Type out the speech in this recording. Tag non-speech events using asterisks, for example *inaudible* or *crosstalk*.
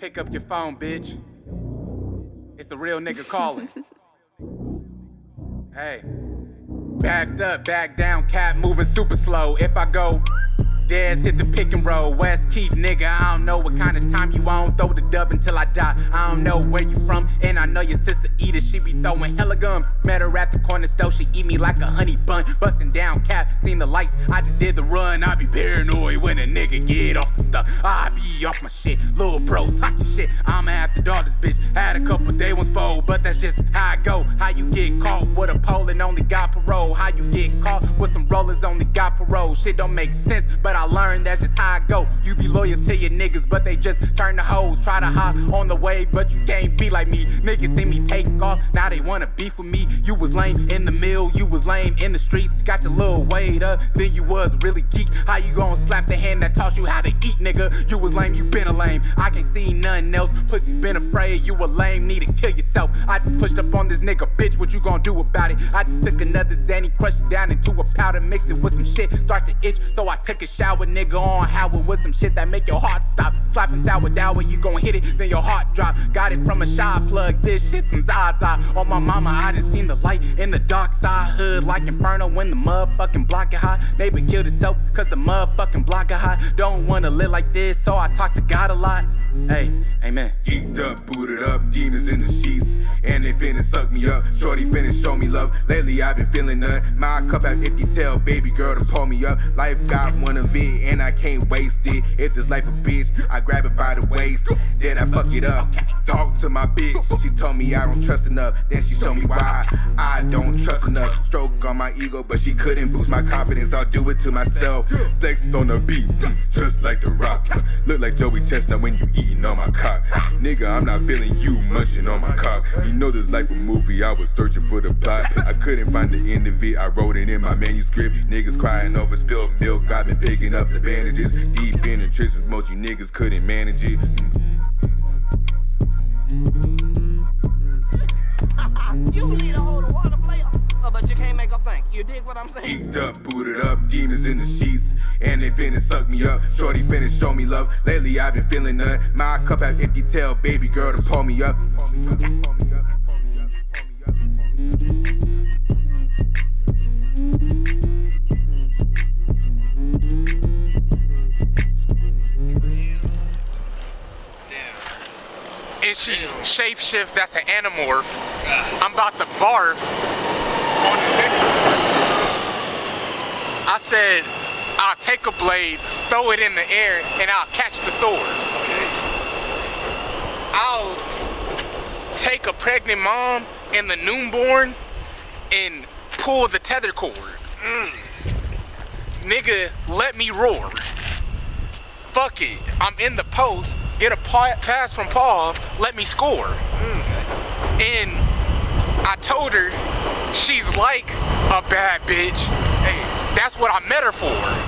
Pick up your phone, bitch. It's a real nigga calling. *laughs* hey. Backed up, back down, cat moving super slow. If I go Dez hit the pick and roll. West Keith, nigga, I don't know what kind of time you on. Throw the dub until I die. I don't know where you from, and I know your sister eat it. She be throwing hella gums. Met her at the corner store, she eat me like a honey bun. Busting down cap, seen the lights, I just did the run. I be paranoid when a nigga get off the stuff. I be off my shit. Little bro, talk your shit. I'ma have dog this bitch. Had a couple day ones fold, but that's just how I go. How you get caught with a pole and only got parole. How you get caught with some rollers, only got parole. Shit don't make sense, but I I learned that's just how I go. You be loyal to your niggas, but they just turn the hoes. Try to hop on the wave, but you can't be like me. Niggas see me take off, now they wanna beef with me. You was lame in the mill, you was lame in the streets. Got your little weight up, then you was really geek. How you gon' slap the hand that taught you how to eat, nigga? You was lame, you been a lame. I can't see nothing else. Pussy's been afraid, you a lame, need to kill yourself. I just pushed up on this nigga, bitch, what you gon' do about it? I just took another Zanny, crushed it down into a powder, mix it with some shit, start to itch. So I took a shower nigga on Howard with some shit that make your heart stop. Slapping sour dour, you gon' hit it, then your heart drop. Got it from a shot plug, this shit some Zaza. On my mama, I done seen the light in the dark side hood like Inferno when the motherfucking block it hot. Neighbor killed himself cause the motherfucking block it hot. Don't wanna live like this, so I talk to God a lot. Hey, amen. Geeked up, booted up, demons in the sheets. And they finna suck me up. Shorty finna show me love. Lately I've been feeling none. My cup have empty, tell baby girl to pull me up. Life got one of it, and I can't waste it. If this life a bitch, I grab it fuck it up. Talk to my bitch. She told me I don't trust enough. Then she showed me why I don't trust enough. Stroke on my ego, but she couldn't boost my confidence. I'll do it to myself. Flex on the beat, just like the rock. Look like Joey Chestnut when you eating on my cock. Nigga, I'm not feeling you munching on my cock. You know this life a movie, I was searching for the plot. I couldn't find the end of it, I wrote it in my manuscript. Niggas crying over spilled milk, I've been picking up the bandages. Deep in the trenches, most you niggas couldn't manage it. You dig what I'm saying? Geeked up, booted up, demons in the sheets. And they finna suck me up. Shorty finna show me love. Lately I've been feeling none. My cup have empty, tell baby girl to pull me up. Pull me up, pull me up. and she shapeshift, that's an animorph. I'm about to barf on the niggas. I said, I'll take a blade, throw it in the air, and I'll catch the sword. Okay. I'll take a pregnant mom and the newborn and pull the tether cord. Mm. Nigga, let me roar. Fuck it. I'm in the post get a pass from Paul, let me score. Okay. And I told her she's like a bad bitch. That's what I met her for.